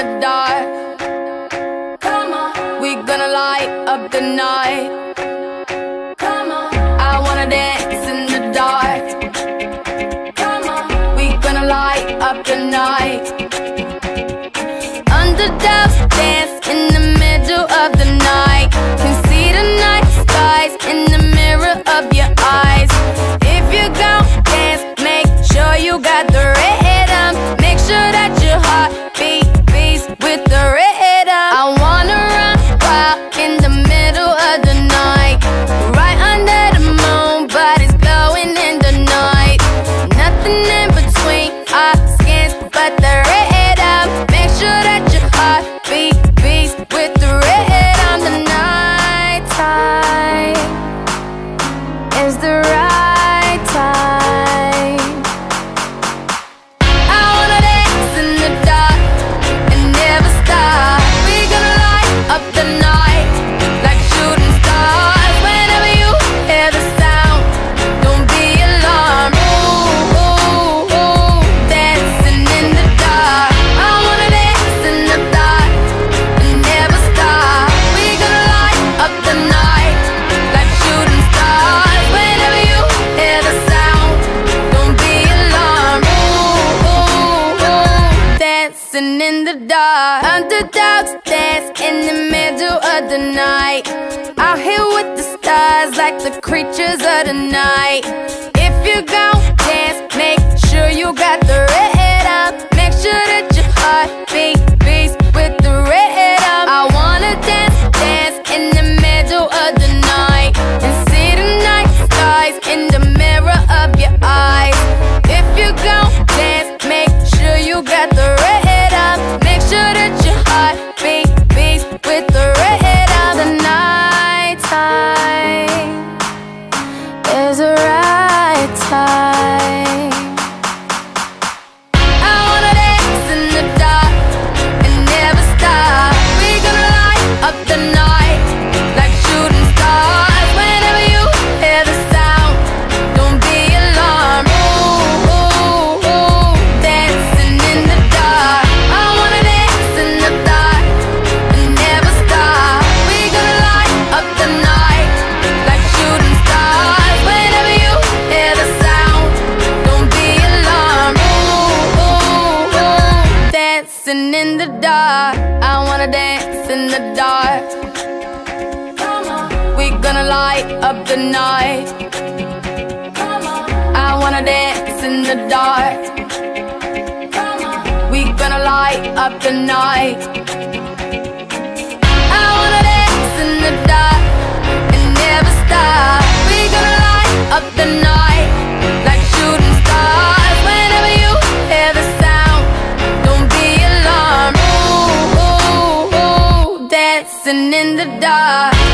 the dark. Come on, We gonna light up the night. come on, I wanna dance in the dark. come on. We gonna light up the night. Underdogs dance in the middle of the night. Can see the night skies in the mirror of your eyes. If you gon' dance, make sure you got the rhythm. Dancing in the dark. Underdogs dance in the middle of the night. Out here with the stars like the creatures of the night. If you gon' dance, make sure you got the rhythm. Make dark. I wanna dance in the dark. We gonna light up the night. I wanna dance in the dark. We gonna light up the night. I wanna dance in the dark and never stop. We gonna light up the night. dancing in the dark.